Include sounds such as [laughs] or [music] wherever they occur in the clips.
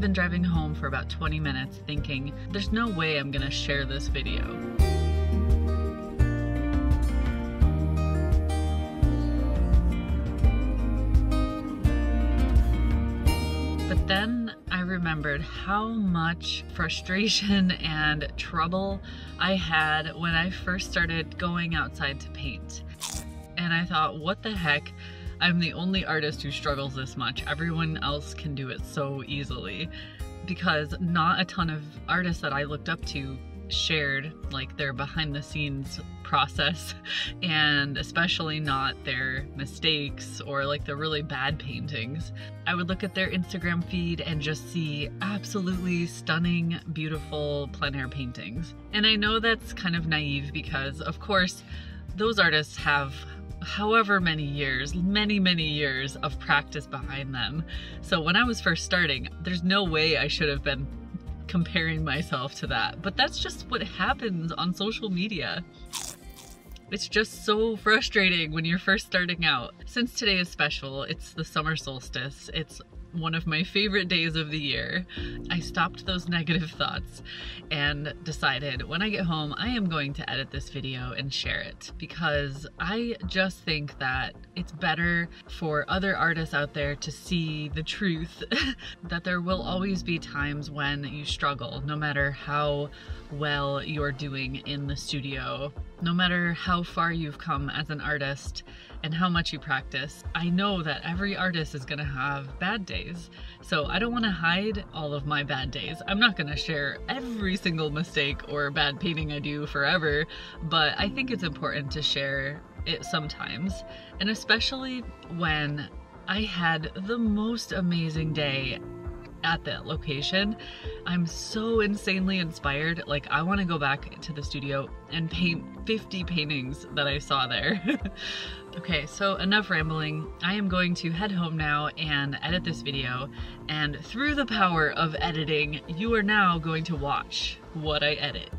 I've been driving home for about 20 minutes thinking, there's no way I'm gonna share this video. But then I remembered how much frustration [laughs] and trouble I had when I first started going outside to paint. And I thought, what the heck? I'm the only artist who struggles this much. Everyone else can do it so easily. Because not a ton of artists that I looked up to shared like their behind the scenes process [laughs] and especially not their mistakes or like the really bad paintings. I would look at their Instagram feed and just see absolutely stunning, beautiful plein air paintings. And I know that's kind of naive because of course those artists have however many years, many, many years of practice behind them. So when I was first starting, there's no way I should have been comparing myself to that. But that's just what happens on social media. It's just so frustrating when you're first starting out. Since today is special, it's the summer solstice, it's one of my favorite days of the year. I stopped those negative thoughts and decided when I get home, I am going to edit this video and share it because I just think that it's better for other artists out there to see the truth [laughs] that there will always be times when you struggle, no matter how well you're doing in the studio, no matter how far you've come as an artist and how much you practice. I know that every artist is gonna have bad days, so I don't wanna hide all of my bad days. I'm not gonna share every single mistake or bad painting I do forever, but I think it's important to share it sometimes, and especially when I had the most amazing day at that location. I'm so insanely inspired. Like, I want to go back to the studio and paint 50 paintings that I saw there. [laughs] okay, so enough rambling. I am going to head home now and edit this video. And through the power of editing, you are now going to watch what I edit.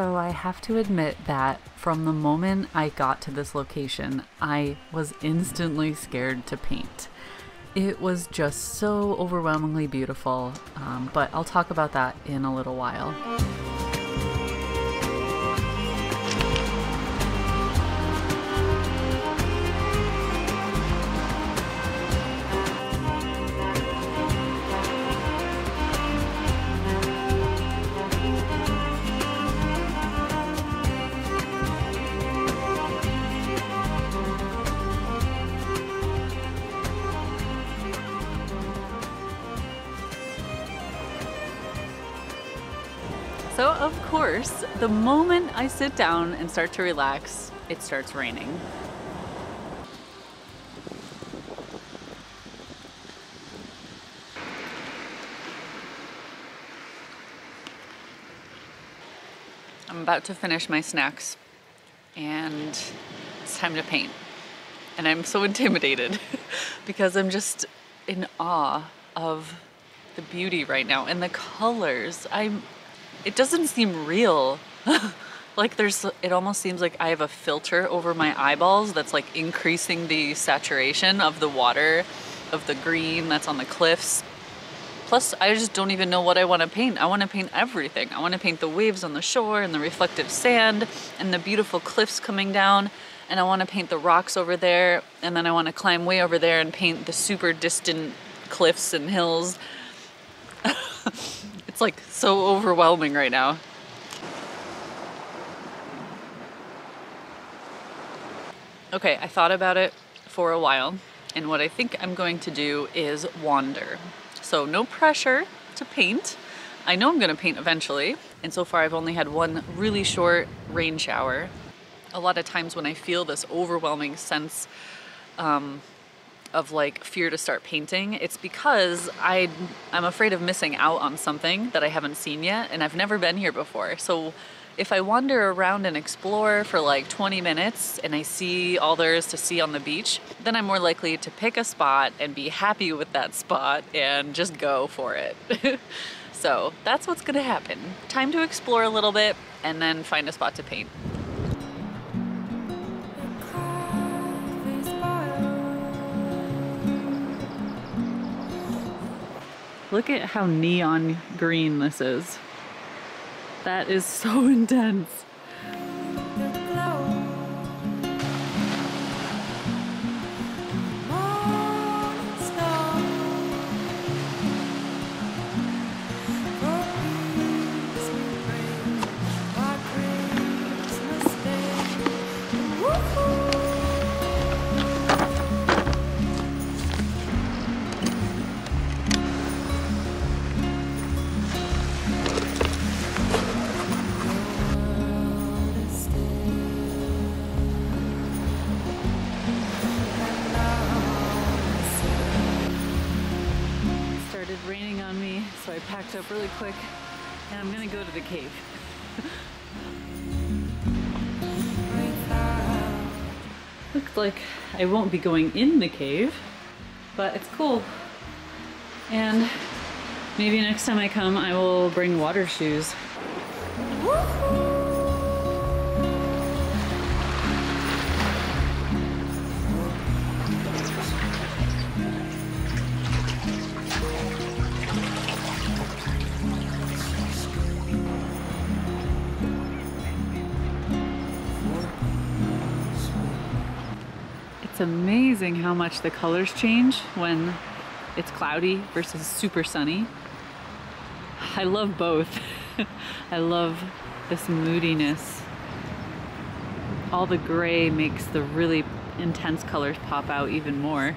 So I have to admit that from the moment I got to this location, I was instantly scared to paint. It was just so overwhelmingly beautiful, um, but I'll talk about that in a little while. Course, the moment I sit down and start to relax, it starts raining. I'm about to finish my snacks and it's time to paint. And I'm so [laughs] intimidated because I'm just in awe of the beauty right now and the colors. I'm it doesn't seem real. [laughs] like there's it almost seems like I have a filter over my eyeballs that's like increasing the saturation of the water of the green that's on the cliffs. Plus, I just don't even know what I want to paint. I want to paint everything. I want to paint the waves on the shore and the reflective sand and the beautiful cliffs coming down. And I want to paint the rocks over there. And then I want to climb way over there and paint the super distant cliffs and hills. [laughs] It's like so overwhelming right now. Okay, I thought about it for a while and what I think I'm going to do is wander. So no pressure to paint. I know I'm gonna paint eventually and so far I've only had one really short rain shower. A lot of times when I feel this overwhelming sense um, of like fear to start painting, it's because I, I'm afraid of missing out on something that I haven't seen yet and I've never been here before. So if I wander around and explore for like 20 minutes and I see all there is to see on the beach, then I'm more likely to pick a spot and be happy with that spot and just go for it. [laughs] so that's what's gonna happen. Time to explore a little bit and then find a spot to paint. Look at how neon green this is. That is so [laughs] intense. Really quick and I'm gonna go to the cave. [laughs] Looks like I won't be going in the cave, but it's cool. And maybe next time I come, I will bring water shoes. It's amazing how much the colors change when it's cloudy versus super sunny. I love both. [laughs] I love this moodiness. All the gray makes the really intense colors pop out even more.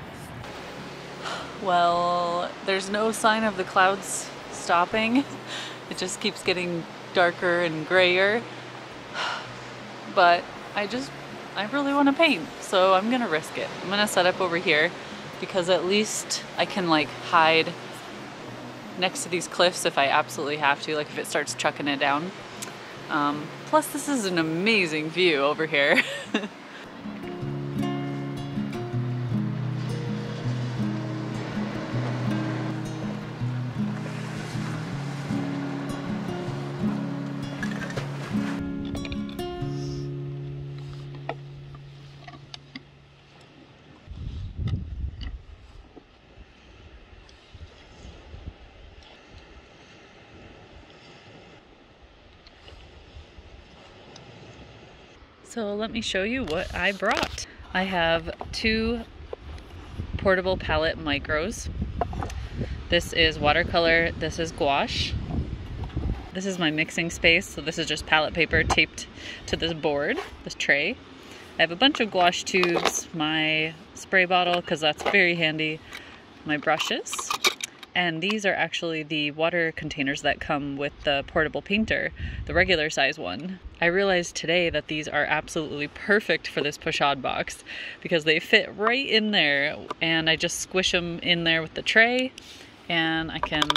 Well, there's no sign of the clouds stopping. It just keeps getting darker and grayer. [sighs] But I just I really want to paint, so I'm gonna risk it. I'm gonna set up over here because at least I can like hide next to these cliffs if I absolutely have to, like if it starts chucking it down. Um, plus this is an amazing view over here. [laughs] So let me show you what I brought. I have two portable palette micros. This is watercolor, this is gouache. This is my mixing space, so this is just palette paper taped to this board, this tray. I have a bunch of gouache tubes, my spray bottle, because that's very handy, my brushes, and these are actually the water containers that come with the portable painter, the regular size one. I realized today that these are absolutely perfect for this pochade box because they fit right in there and I just squish them in there with the tray and I can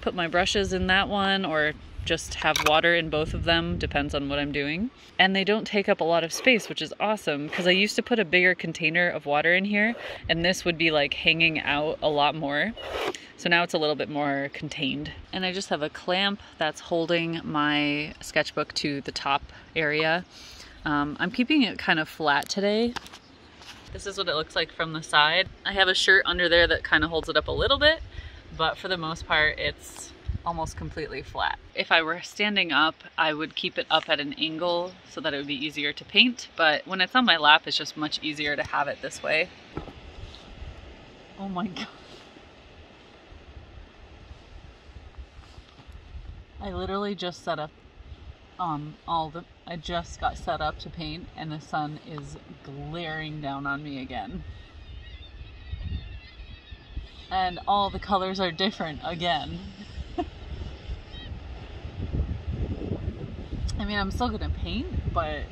put my brushes in that one or just have water in both of them, depends on what I'm doing. And they don't take up a lot of space, which is awesome because I used to put a bigger container of water in here and this would be like hanging out a lot more. So now it's a little bit more contained. And I just have a clamp that's holding my sketchbook to the top area. Um, I'm keeping it kind of flat today. This is what it looks like from the side. I have a shirt under there that kind of holds it up a little bit, but for the most part, it's almost completely flat. If I were standing up, I would keep it up at an angle so that it would be easier to paint, but when it's on my lap, it's just much easier to have it this way. Oh my god. I literally just set up um all the I just got set up to paint and the sun is glaring down on me again. And all the colors are different again. I mean, I'm still gonna paint, but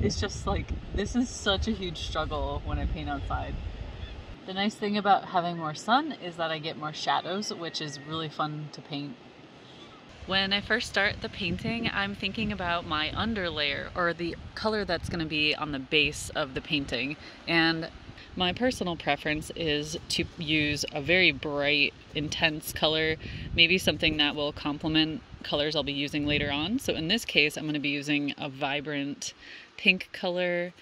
it's just like this is such a huge struggle when I paint outside. The nice thing about having more sun is that I get more shadows, which is really fun to paint. When I first start the painting, I'm thinking about my underlayer or the color that's going to be on the base of the painting. And my personal preference is to use a very bright, intense color, maybe something that will complement colors I'll be using later on. So in this case, I'm going to be using a vibrant pink color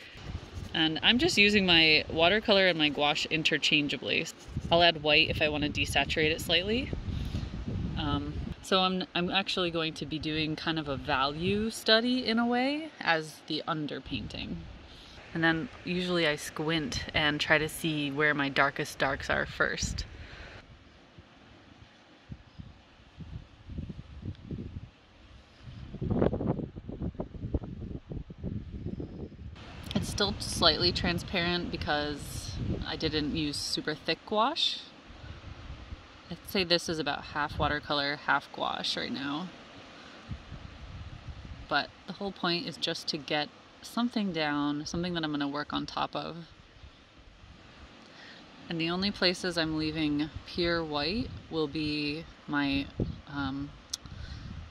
and I'm just using my watercolor and my gouache interchangeably. I'll add white if I want to desaturate it slightly. Um, so I'm, I'm actually going to be doing kind of a value study in a way as the underpainting. And then usually I squint and try to see where my darkest darks are first. It's still slightly transparent because I didn't use super thick gouache. I'd say this is about half watercolor, half gouache right now. But the whole point is just to get something down, something that I'm going to work on top of. And the only places I'm leaving pure white will be my um,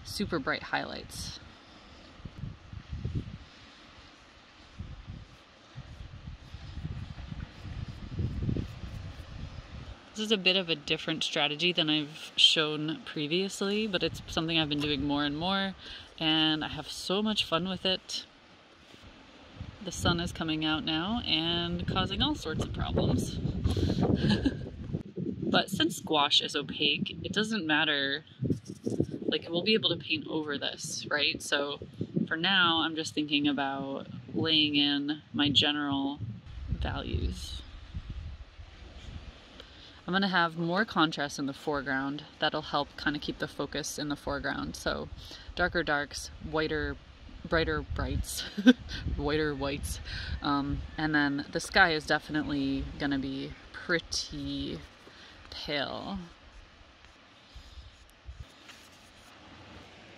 super bright highlights. This is a bit of a different strategy than I've shown previously, but it's something I've been doing more and more, and I have so much fun with it. The sun is coming out now and causing all sorts of problems. [laughs] but since gouache is opaque, it doesn't matter, like we'll be able to paint over this, right? So for now, I'm just thinking about laying in my general values. I'm going to have more contrast in the foreground. That'll help kind of keep the focus in the foreground. So darker darks, whiter, brighter brights, [laughs] whiter whites. Um, and then the sky is definitely going to be pretty pale.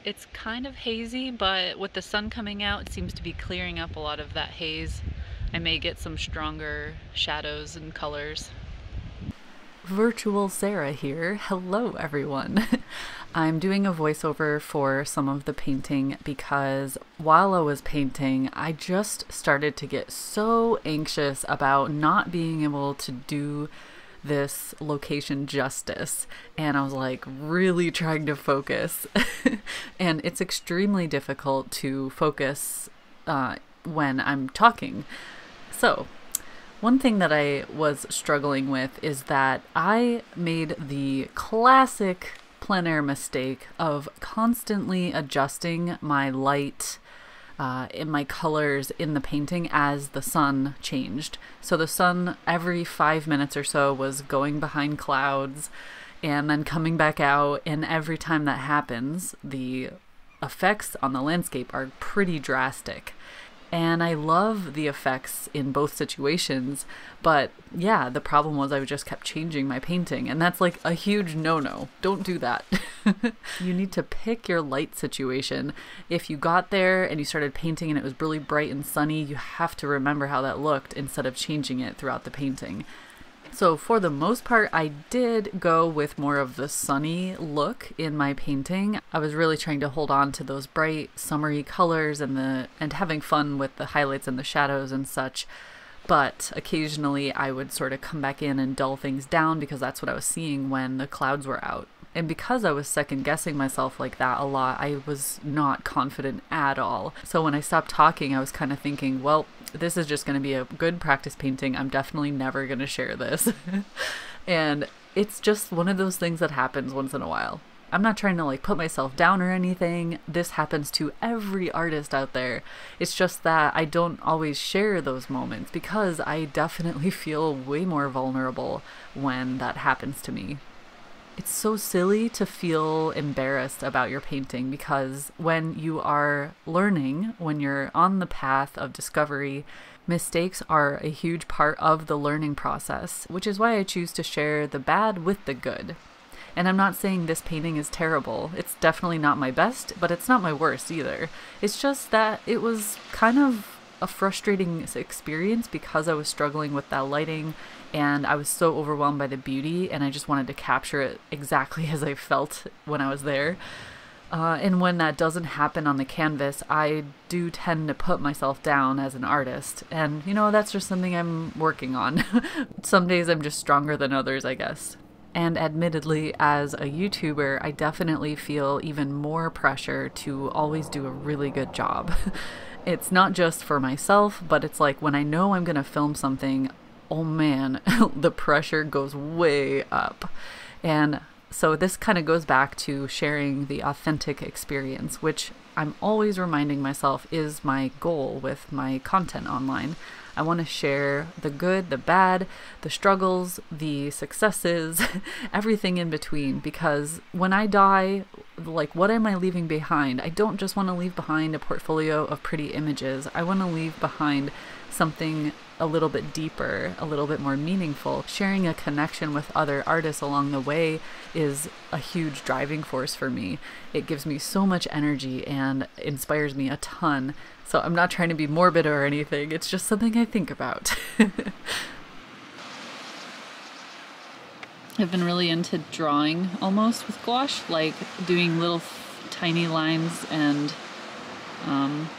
It's kind of hazy, but with the sun coming out, it seems to be clearing up a lot of that haze. I may get some stronger shadows and colors. Virtual Sarah here. Hello, everyone. [laughs] I'm doing a voiceover for some of the painting because while I was painting, I just started to get so anxious about not being able to do this location justice. And I was like really trying to focus. [laughs] and it's extremely difficult to focus uh, when I'm talking. So, one thing that I was struggling with is that I made the classic plein mistake of constantly adjusting my light uh, in my colors in the painting as the sun changed. So the sun every five minutes or so was going behind clouds and then coming back out. And every time that happens, the effects on the landscape are pretty drastic and I love the effects in both situations. But yeah, the problem was I just kept changing my painting, and that's like a huge no no. Don't do that. [laughs] you need to pick your light situation. If you got there and you started painting and it was really bright and sunny, you have to remember how that looked instead of changing it throughout the painting. So for the most part, I did go with more of the sunny look in my painting. I was really trying to hold on to those bright summery colors and the and having fun with the highlights and the shadows and such. But occasionally I would sort of come back in and dull things down because that's what I was seeing when the clouds were out. And because I was second guessing myself like that a lot, I was not confident at all. So when I stopped talking, I was kind of thinking, well, this is just going to be a good practice painting. I'm definitely never going to share this. [laughs] and it's just one of those things that happens once in a while. I'm not trying to like put myself down or anything. This happens to every artist out there. It's just that I don't always share those moments because I definitely [laughs] feel way more vulnerable when that happens to me. It's so silly to feel embarrassed about your painting because when you are learning, when you're on the path of discovery, mistakes are a huge part of the learning process, which is why I choose to share the bad with the good. And I'm not saying this painting is terrible. It's definitely not my best, but it's not my worst either. It's just that it was kind of a frustrating experience because I was struggling with that lighting and I was so overwhelmed by the beauty and I just wanted to capture it exactly [laughs] as I felt when I was there. Uh, and when that doesn't happen on the canvas, I do tend to put myself down as an artist. And, you know, that's just something I'm working on. [laughs] Some days I'm just stronger than others, I guess. And admittedly, as a YouTuber, I definitely feel even more pressure to always do a really good job. [laughs] it's not just for myself, but it's like when I know I'm going to film something, oh man, [laughs] the pressure goes way up. And so this kind of goes back to sharing the authentic experience, which I'm always reminding myself is my goal with my content online. I want to share the good, the bad, the struggles, the successes, [laughs] everything in between. Because when I die, like, what am I leaving behind? I don't just want to leave behind a portfolio of pretty images. I want to leave behind something a little bit deeper, a little bit more meaningful. Sharing a connection with other artists along the way is a huge driving force for me. It gives me so much energy and inspires me a ton. So I'm not trying to be morbid or anything, it's just something I think about. [laughs] I've been really into drawing almost with gouache, like doing little tiny lines and um,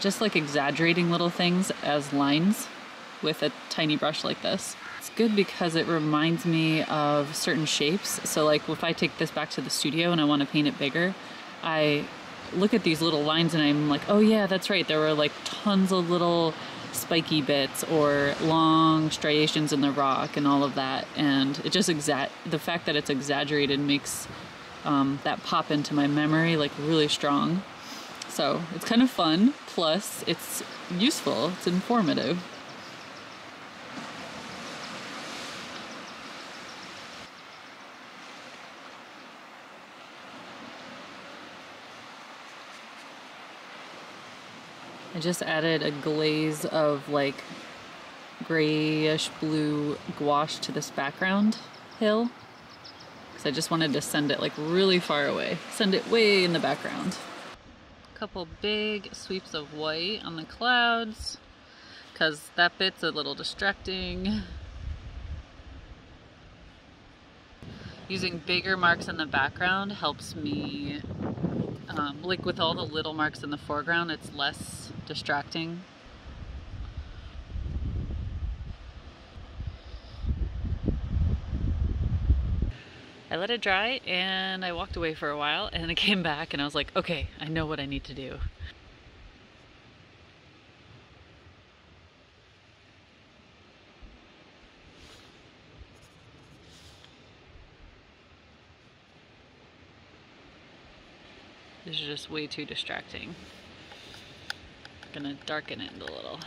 just like exaggerating little things as lines with a tiny brush like this. It's good because it reminds me of certain shapes. So like if I take this back to the studio and I want to paint it bigger, I look at these little lines and I'm like, oh yeah, that's right. There were like tons of little spiky bits or long striations in the rock and all of that. And it just exact the fact that it's exaggerated makes um, that pop into my memory like really strong. So it's kind of fun. Plus, it's useful. It's informative. I just added a glaze of like grayish blue gouache to this background hill because I just wanted to send it like really far away. Send it way in the background. A couple big sweeps of white on the clouds because that bit's a little distracting. Using bigger marks in the background helps me um, like with all the little marks in the foreground, it's less distracting. I let it dry and I walked away for a while and I [laughs] came back and I was like, okay, I know what I need to do. Is just way too distracting. Gonna darken it a little.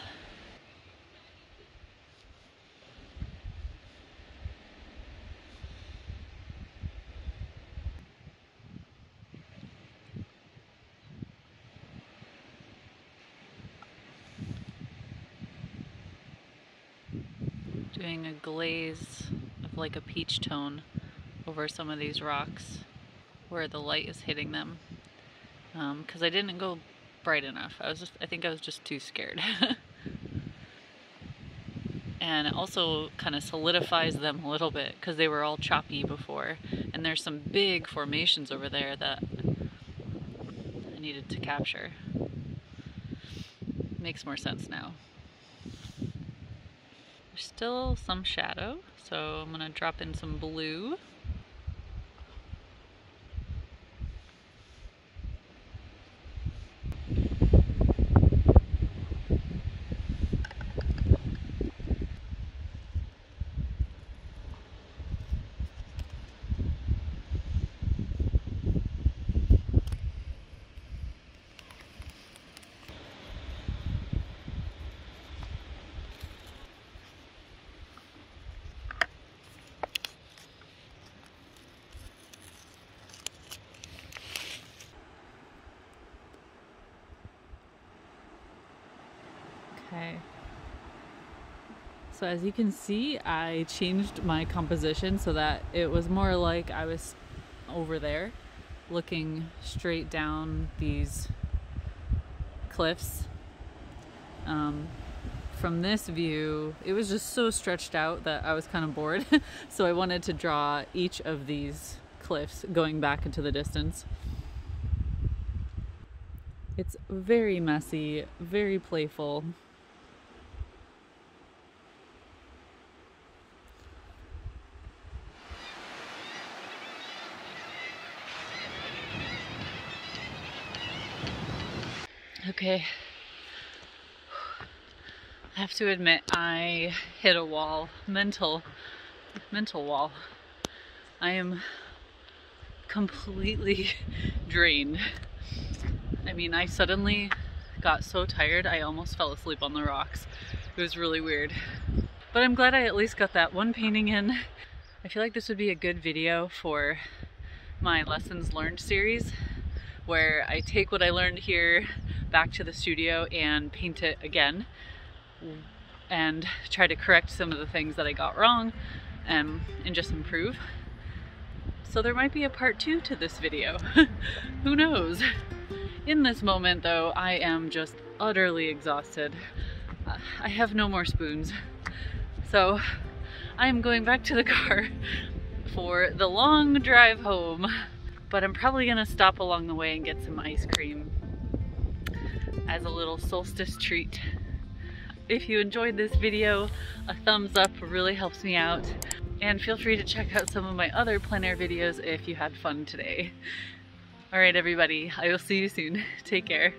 Doing a glaze of like a peach tone over some of these rocks where the light is hitting them because um, I didn't go bright enough. I was just, I think I was just too scared. [laughs] and it also kind of solidifies them a little bit because they were all choppy before. And there's some big formations over there that I needed to capture. Makes more sense now. There's still some shadow, so I'm gonna drop in some blue. So as you can see, I changed my composition so that it was more like I was over there looking straight down these cliffs. Um, from this view, it was just so stretched out that I was kind of bored. [laughs] so I wanted to draw each of these cliffs going back into the distance. It's very messy, very playful. Okay. I have to admit I hit a wall, mental, mental wall. I am completely [laughs] drained. I mean, I suddenly got so tired I almost fell asleep on the rocks. It was really weird. But I'm glad I at least got that one painting in. I feel like this would be a good video for my lessons learned series where I take what I learned here back to the studio and paint it again and try to correct some of the things that I got wrong um, and just improve. So there might be a part two to this video. [laughs] Who knows? In this moment though, I am just utterly exhausted. I have no more spoons. So I am going back to the [laughs] car for the long drive home. But I'm probably gonna stop along the way and get some ice cream as a little solstice treat. If you enjoyed this video, a thumbs up really helps me out. And feel free to check out some of my other plein air videos if you had fun today. All right, everybody, I will see you soon. [laughs] Take care.